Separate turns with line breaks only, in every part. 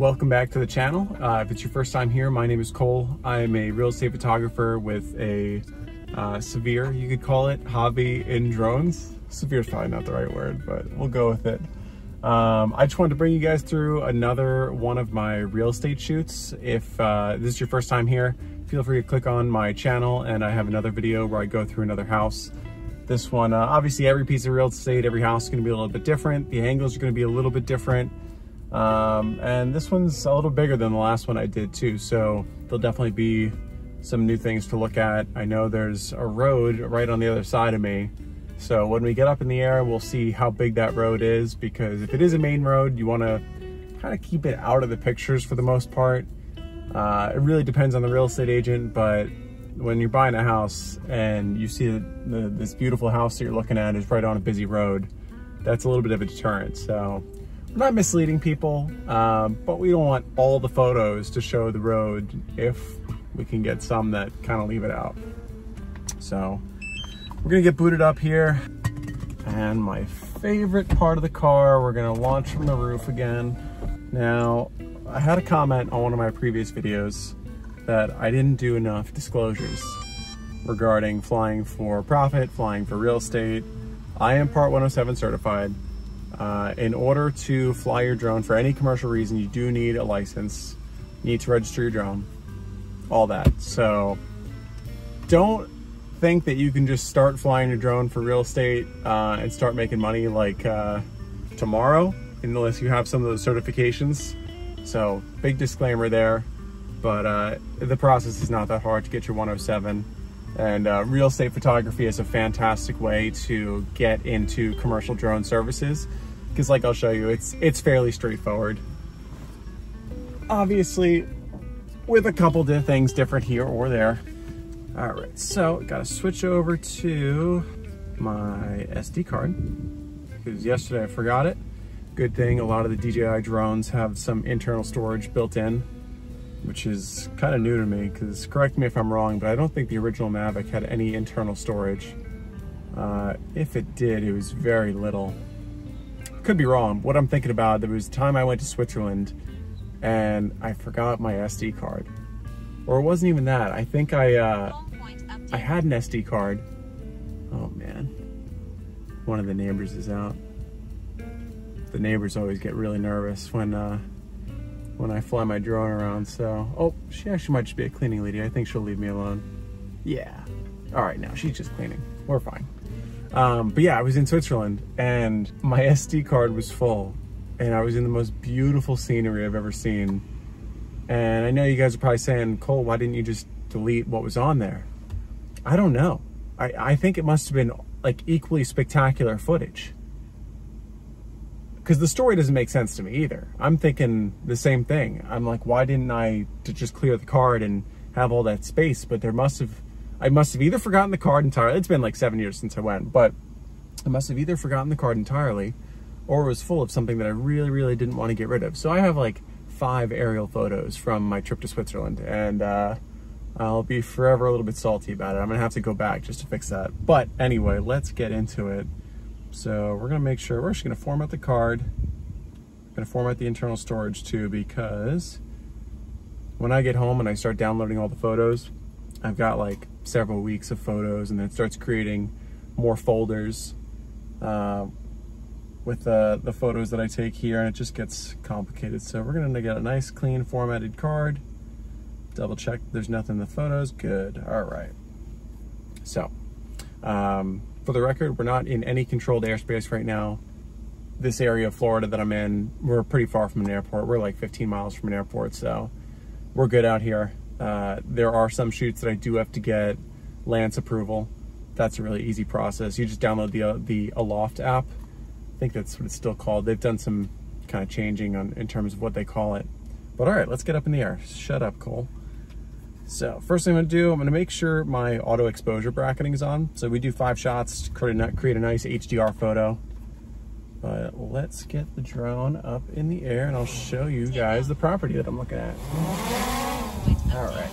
Welcome back to the channel. Uh, if it's your first time here, my name is Cole. I am a real estate photographer with a uh, severe, you could call it, hobby in drones. Severe is probably not the right word, but we'll go with it. Um, I just wanted to bring you guys through another one of my real estate shoots. If uh, this is your first time here, feel free to click on my channel and I have another video where I go through another house. This one, uh, obviously every piece of real estate, every house is gonna be a little bit different. The angles are gonna be a little bit different. Um, and this one's a little bigger than the last one I did too. So there'll definitely be some new things to look at. I know there's a road right on the other side of me so when we get up in the air, we'll see how big that road is because if it is a main road, you wanna kind of keep it out of the pictures for the most part. Uh, it really depends on the real estate agent, but when you're buying a house and you see the, this beautiful house that you're looking at is right on a busy road, that's a little bit of a deterrent. So not misleading people, um, but we don't want all the photos to show the road if we can get some that kind of leave it out. So we're gonna get booted up here. And my favorite part of the car, we're gonna launch from the roof again. Now, I had a comment on one of my previous videos that I didn't do enough disclosures regarding flying for profit, flying for real estate. I am Part 107 certified. Uh, in order to fly your drone for any commercial reason, you do need a license. You need to register your drone, all that. So don't think that you can just start flying your drone for real estate uh, and start making money like uh, tomorrow, unless you have some of those certifications. So big disclaimer there, but uh, the process is not that hard to get your 107. And uh, real estate photography is a fantastic way to get into commercial drone services because like I'll show you, it's, it's fairly straightforward. Obviously, with a couple of things different here or there, all right, so gotta switch over to my SD card because yesterday I forgot it. Good thing a lot of the DJI drones have some internal storage built in, which is kind of new to me because correct me if I'm wrong, but I don't think the original Mavic had any internal storage. Uh, if it did, it was very little. Could be wrong. What I'm thinking about, there was a time I went to Switzerland and I forgot my SD card or it wasn't even that. I think I, uh, I had an SD card. Oh man, one of the neighbors is out. The neighbors always get really nervous when, uh, when I fly my drone around. So, oh, she actually might just be a cleaning lady. I think she'll leave me alone. Yeah. All right, now she's just cleaning. We're fine. Um, but yeah, I was in Switzerland and my SD card was full and I was in the most beautiful scenery I've ever seen and I know you guys are probably saying, Cole, why didn't you just delete what was on there? I don't know. I, I think it must have been like equally spectacular footage. Because the story doesn't make sense to me either. I'm thinking the same thing. I'm like, why didn't I just clear the card and have all that space? But there must have, I must have either forgotten the card entirely. It's been like seven years since I went, but I must have either forgotten the card entirely or it was full of something that I really, really didn't want to get rid of. So I have like five aerial photos from my trip to Switzerland and uh, I'll be forever a little bit salty about it. I'm gonna have to go back just to fix that. But anyway, let's get into it. So we're gonna make sure, we're just gonna format the card. Gonna format the internal storage too because when I get home and I start downloading all the photos, I've got like several weeks of photos and then it starts creating more folders. Uh, with the, the photos that I take here and it just gets complicated. So we're gonna get a nice clean formatted card. Double check there's nothing in the photos, good, all right. So, um, for the record, we're not in any controlled airspace right now. This area of Florida that I'm in, we're pretty far from an airport. We're like 15 miles from an airport, so we're good out here. Uh, there are some shoots that I do have to get LAANC approval. That's a really easy process. You just download the, uh, the Aloft app I think that's what it's still called. They've done some kind of changing on in terms of what they call it. But all right, let's get up in the air. Shut up, Cole. So first thing I'm gonna do, I'm gonna make sure my auto exposure bracketing is on. So we do five shots to create a, create a nice HDR photo. But let's get the drone up in the air and I'll show you guys the property that I'm looking at. All right.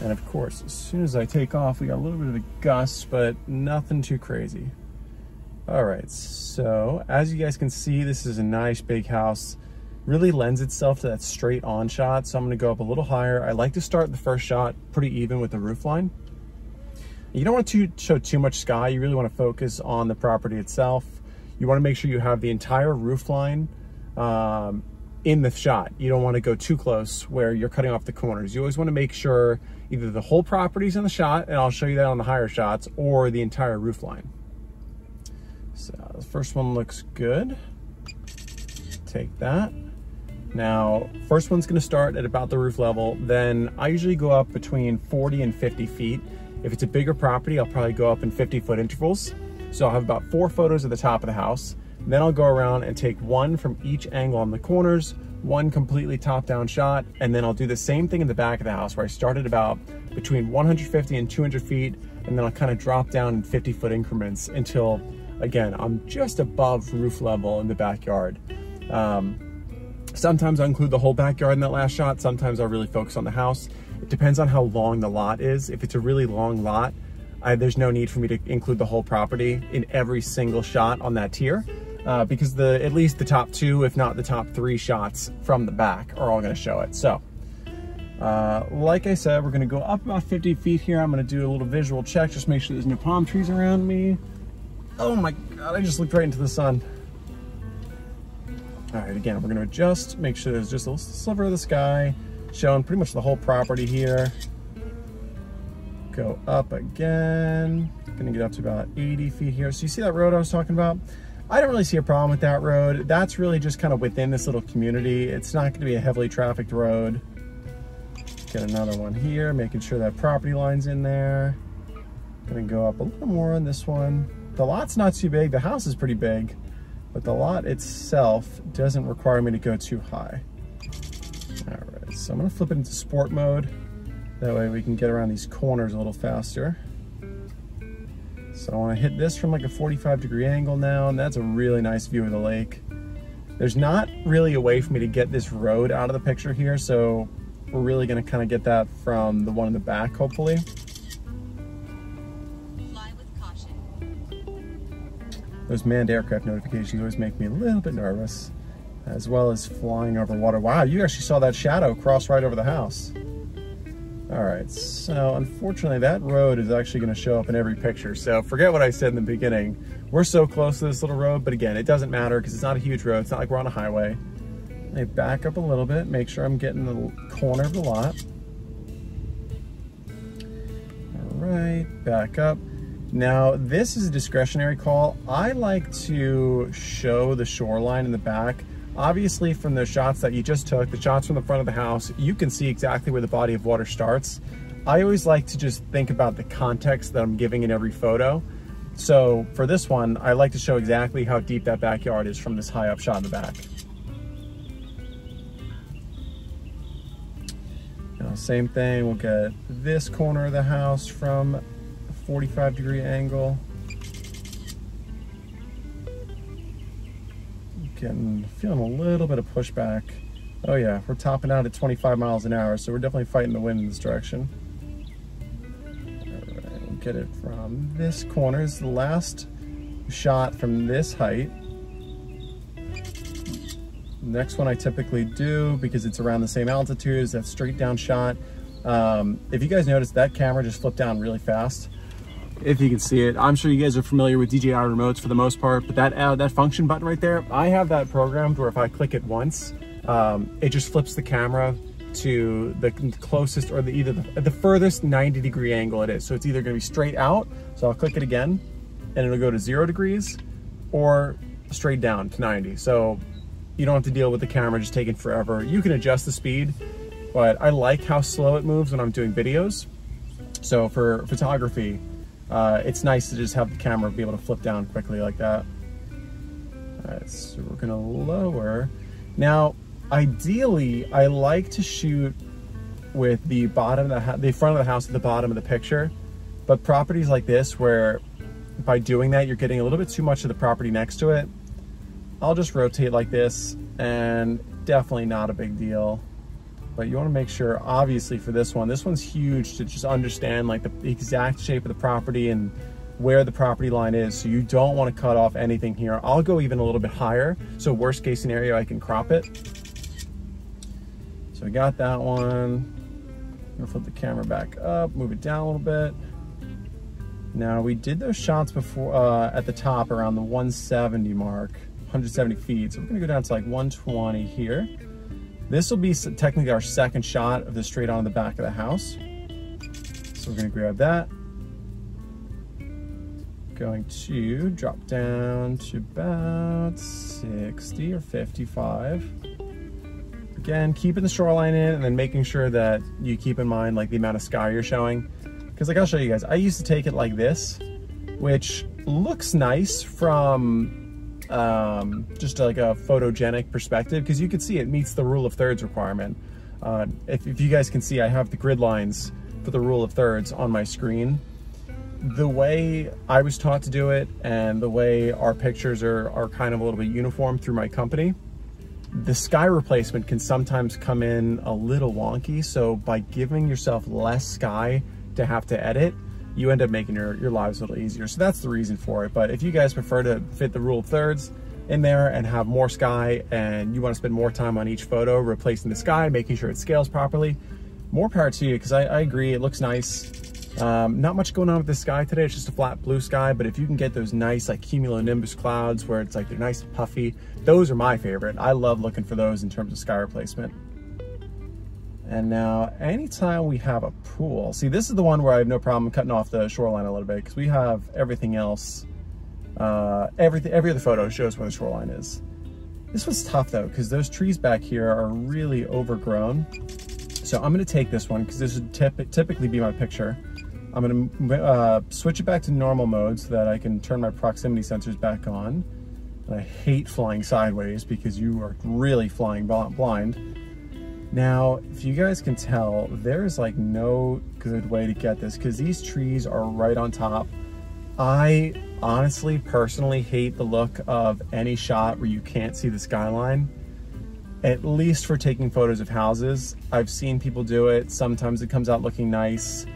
And of course, as soon as I take off, we got a little bit of a gust, but nothing too crazy. All right, so as you guys can see, this is a nice big house. Really lends itself to that straight on shot. So I'm gonna go up a little higher. I like to start the first shot pretty even with the roof line. You don't want to show too much sky. You really wanna focus on the property itself. You wanna make sure you have the entire roof line um, in the shot. You don't wanna go too close where you're cutting off the corners. You always wanna make sure either the whole property's in the shot, and I'll show you that on the higher shots, or the entire roof line. So the first one looks good. Take that. Now, first one's gonna start at about the roof level, then I usually go up between 40 and 50 feet. If it's a bigger property, I'll probably go up in 50 foot intervals. So I'll have about four photos at the top of the house. Then I'll go around and take one from each angle on the corners, one completely top down shot, and then I'll do the same thing in the back of the house where I started about between 150 and 200 feet, and then I'll kind of drop down in 50 foot increments until Again, I'm just above roof level in the backyard. Um, sometimes I'll include the whole backyard in that last shot. Sometimes I'll really focus on the house. It depends on how long the lot is. If it's a really long lot, I, there's no need for me to include the whole property in every single shot on that tier. Uh, because the at least the top two, if not the top three shots from the back are all gonna show it. So, uh, like I said, we're gonna go up about 50 feet here. I'm gonna do a little visual check, just make sure there's no palm trees around me. Oh my God, I just looked right into the sun. All right, again, we're gonna adjust, make sure there's just a little sliver of the sky showing pretty much the whole property here. Go up again. Gonna get up to about 80 feet here. So you see that road I was talking about? I don't really see a problem with that road. That's really just kind of within this little community. It's not gonna be a heavily trafficked road. Get another one here, making sure that property line's in there. Gonna go up a little more on this one. The lot's not too big. The house is pretty big, but the lot itself doesn't require me to go too high. All right, so I'm gonna flip it into sport mode. That way we can get around these corners a little faster. So I wanna hit this from like a 45 degree angle now, and that's a really nice view of the lake. There's not really a way for me to get this road out of the picture here, so we're really gonna kind of get that from the one in the back, hopefully. Those manned aircraft notifications always make me a little bit nervous, as well as flying over water. Wow, you actually saw that shadow cross right over the house. All right, so unfortunately that road is actually gonna show up in every picture. So forget what I said in the beginning. We're so close to this little road, but again, it doesn't matter because it's not a huge road. It's not like we're on a highway. I back up a little bit, make sure I'm getting the corner of the lot. All right, back up. Now, this is a discretionary call. I like to show the shoreline in the back. Obviously, from the shots that you just took, the shots from the front of the house, you can see exactly where the body of water starts. I always like to just think about the context that I'm giving in every photo. So for this one, I like to show exactly how deep that backyard is from this high up shot in the back. Now, same thing, we'll get this corner of the house from 45 degree angle. Getting, feeling a little bit of pushback. Oh yeah, we're topping out at 25 miles an hour, so we're definitely fighting the wind in this direction. All right, we'll get it from this corner. Is the last shot from this height. Next one I typically do, because it's around the same altitude, is that straight down shot. Um, if you guys notice, that camera just flipped down really fast if you can see it. I'm sure you guys are familiar with DJI remotes for the most part, but that uh, that function button right there, I have that programmed where if I click it once, um, it just flips the camera to the closest or the either the, the, furthest 90 degree angle it is. So it's either gonna be straight out, so I'll click it again, and it'll go to zero degrees, or straight down to 90. So you don't have to deal with the camera just taking forever. You can adjust the speed, but I like how slow it moves when I'm doing videos. So for photography, uh, it's nice to just have the camera be able to flip down quickly like that. All right, so we're gonna lower. Now, ideally, I like to shoot with the bottom of the, the front of the house at the bottom of the picture, but properties like this where by doing that, you're getting a little bit too much of the property next to it, I'll just rotate like this and definitely not a big deal but you want to make sure obviously for this one this one's huge to just understand like the exact shape of the property and where the property line is. So you don't want to cut off anything here. I'll go even a little bit higher. So worst case scenario, I can crop it. So I got that one. Gonna flip the camera back up, move it down a little bit. Now we did those shots before uh, at the top around the 170 mark, 170 feet. So we're gonna go down to like 120 here. This will be technically our second shot of the straight on the back of the house. So we're gonna grab that. Going to drop down to about 60 or 55. Again, keeping the shoreline in and then making sure that you keep in mind like the amount of sky you're showing. Because like I'll show you guys, I used to take it like this, which looks nice from um, just like a photogenic perspective because you can see it meets the rule of thirds requirement. Uh, if, if you guys can see, I have the grid lines for the rule of thirds on my screen. The way I was taught to do it and the way our pictures are, are kind of a little bit uniform through my company, the sky replacement can sometimes come in a little wonky. So by giving yourself less sky to have to edit, you end up making your, your lives a little easier. So that's the reason for it. But if you guys prefer to fit the rule of thirds in there and have more sky and you want to spend more time on each photo replacing the sky, making sure it scales properly, more power to you because I, I, agree it looks nice um, not much going on with the sky today it's just a flat blue sky but if you can get those nice like cumulonimbus clouds where it's like they're nice and puffy those are my favorite I love looking for those in terms of sky replacement and now anytime we have a pool see this is the one where I have no problem cutting off the shoreline a little bit because we have everything else uh, everything every other photo shows where the shoreline is this was tough though because those trees back here are really overgrown so I'm gonna take this one because this would typically be my picture. I'm gonna uh, switch it back to normal mode so that I can turn my proximity sensors back on. And I hate flying sideways because you are really flying blind. Now, if you guys can tell, there's like no good way to get this because these trees are right on top. I honestly, personally hate the look of any shot where you can't see the skyline at least for taking photos of houses. I've seen people do it. Sometimes it comes out looking nice.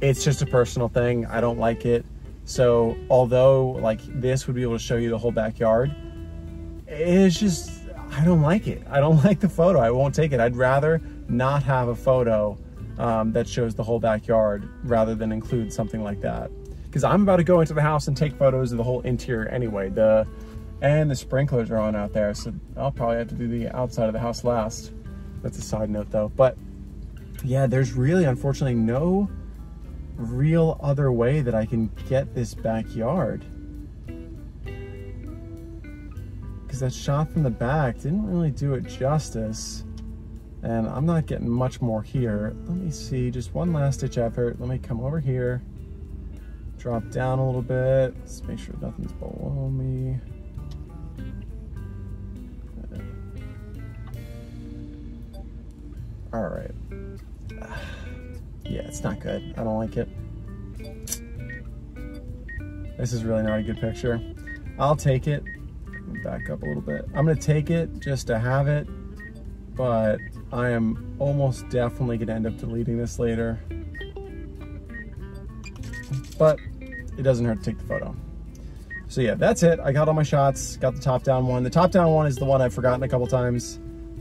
It's just a personal thing. I don't like it. So although like this would be able to show you the whole backyard, it's just, I don't like it. I don't like the photo. I won't take it. I'd rather not have a photo um, that shows the whole backyard rather than include something like that. Because I'm about to go into the house and take photos of the whole interior anyway. The and the sprinklers are on out there, so I'll probably have to do the outside of the house last. That's a side note though. But yeah, there's really, unfortunately, no real other way that I can get this backyard. That shot from the back didn't really do it justice. And I'm not getting much more here. Let me see, just one last ditch effort. Let me come over here, drop down a little bit. Let's make sure nothing's below me. All right. Yeah, it's not good. I don't like it. This is really not a good picture. I'll take it. Back up a little bit. I'm gonna take it just to have it, but I am almost definitely gonna end up deleting this later. But it doesn't hurt to take the photo. So yeah, that's it. I got all my shots, got the top down one. The top down one is the one I've forgotten a couple times.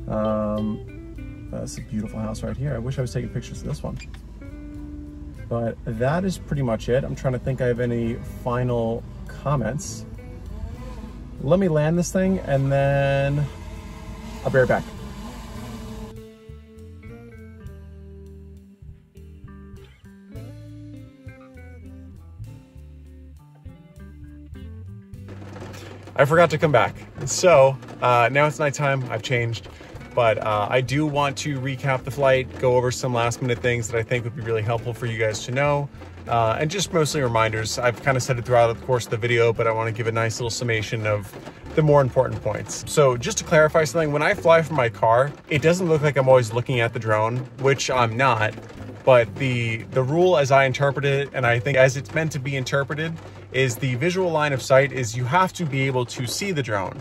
Um, that's a beautiful house right here. I wish I was taking pictures of this one. But that is pretty much it. I'm trying to think I have any final comments. Let me land this thing and then I'll be right back. I forgot to come back. So uh, now it's nighttime. I've changed. But uh, I do want to recap the flight, go over some last minute things that I think would be really helpful for you guys to know. Uh, and just mostly reminders. I've kind of said it throughout the course of the video, but I want to give a nice little summation of the more important points. So just to clarify something, when I fly from my car, it doesn't look like I'm always looking at the drone, which I'm not. But the, the rule as I interpret it, and I think as it's meant to be interpreted, is the visual line of sight is you have to be able to see the drone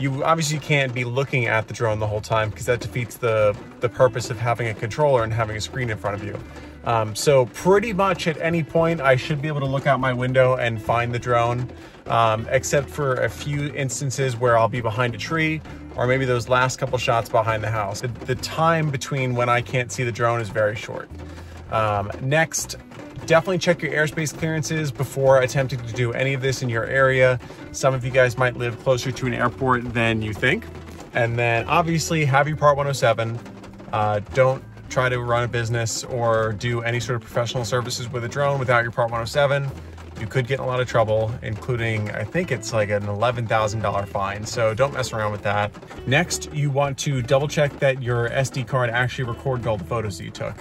you obviously can't be looking at the drone the whole time because that defeats the, the purpose of having a controller and having a screen in front of you. Um, so pretty much at any point, I should be able to look out my window and find the drone, um, except for a few instances where I'll be behind a tree or maybe those last couple shots behind the house. The, the time between when I can't see the drone is very short. Um, next, definitely check your airspace clearances before attempting to do any of this in your area. Some of you guys might live closer to an airport than you think. And then obviously have your Part 107. Uh, don't try to run a business or do any sort of professional services with a drone without your Part 107 you could get in a lot of trouble, including, I think it's like an $11,000 fine. So don't mess around with that. Next, you want to double check that your SD card actually recorded all the photos that you took.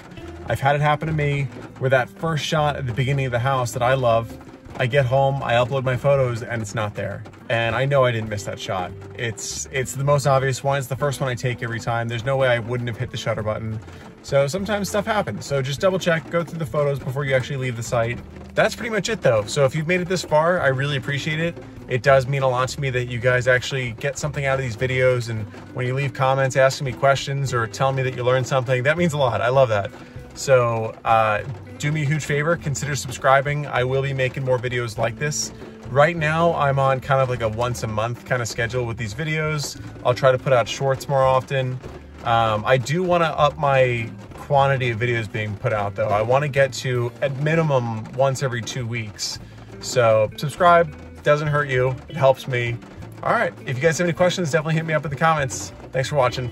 I've had it happen to me where that first shot at the beginning of the house that I love, I get home, I upload my photos and it's not there. And I know I didn't miss that shot. It's it's the most obvious one. It's the first one I take every time. There's no way I wouldn't have hit the shutter button. So sometimes stuff happens. So just double check, go through the photos before you actually leave the site. That's pretty much it though. So if you've made it this far, I really appreciate it. It does mean a lot to me that you guys actually get something out of these videos and when you leave comments asking me questions or telling me that you learned something, that means a lot. I love that. So uh, do me a huge favor, consider subscribing. I will be making more videos like this. Right now, I'm on kind of like a once a month kind of schedule with these videos. I'll try to put out shorts more often. Um, I do want to up my quantity of videos being put out though. I want to get to at minimum once every two weeks. So subscribe, doesn't hurt you, it helps me. All right, if you guys have any questions, definitely hit me up in the comments. Thanks for watching.